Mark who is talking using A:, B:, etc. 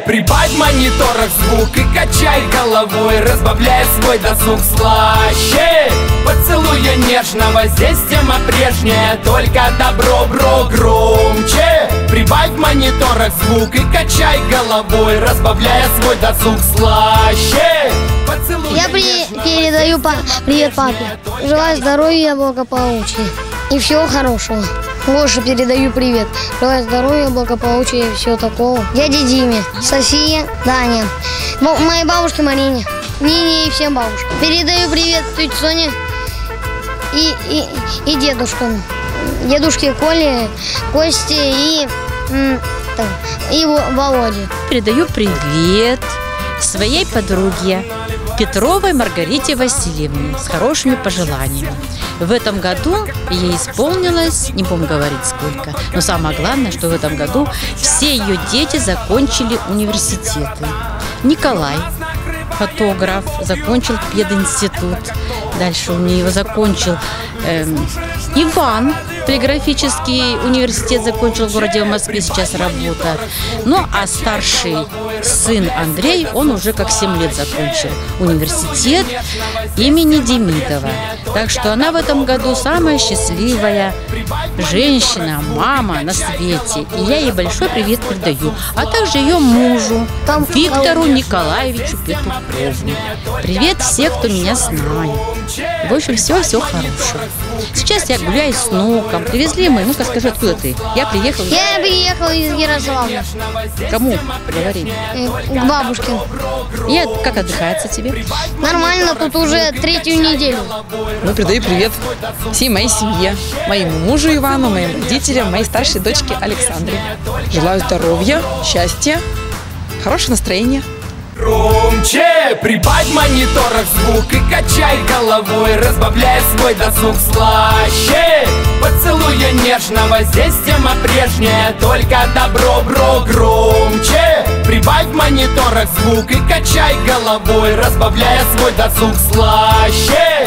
A: Прибавь в мониторах звук и качай головой Разбавляя свой досуг слаще Поцелуя нежного, здесь тема прежняя Только добро, бро, громче Прибавь в мониторах звук и качай головой Разбавляя свой досуг слаще Поцелуя
B: Я при- передаю па- привет папе. Желаю здоровья, благополучия и всего хорошего. Гоше передаю привет. Желаю здоровья, благополучия и всего такого. Дяде Диме, София, Даня, Мо- моей бабушке Марине, Нине и всем бабушкам. Передаю привет тете Соне и, и, и дедушкам. Дедушке Коле, Косте и, м, там, и Во- Володе.
C: Передаю привет своей подруге Петровой Маргарите Васильевне с хорошими пожеланиями. В этом году ей исполнилось, не помню говорить сколько, но самое главное, что в этом году все ее дети закончили университеты. Николай, фотограф, закончил пединститут. Дальше у нее закончил эм, Иван, полиграфический университет закончил в городе в Москве, сейчас работает. Ну, а старший сын Андрей, он уже как 7 лет закончил университет имени Демидова. Так что она в этом году самая счастливая женщина, мама на свете. И я ей большой привет передаю. А также ее мужу, Виктору Николаевичу Петухову. Привет всех, кто меня знает. В общем, все-все хорошего. Сейчас я гуляю с внуком. Привезли мы. Ну-ка скажи, откуда ты? Я приехал.
B: Я приехала из Ярославля
C: Кому? Говори.
B: э, к бабушке.
C: Я как отдыхается тебе?
B: Нормально, тут уже третью неделю.
D: Ну, передаю привет всей моей семье, моему мужу Ивану, моим родителям, моей старшей дочке Александре. Желаю здоровья, счастья, хорошего настроения.
A: Громче прибавь в мониторах звук и качай головой Разбавляя свой досуг слаще Нежного, здесь тема прежняя. Только добро, бро, громче. Прибавь в мониторах звук и качай головой Разбавляя свой досуг слаще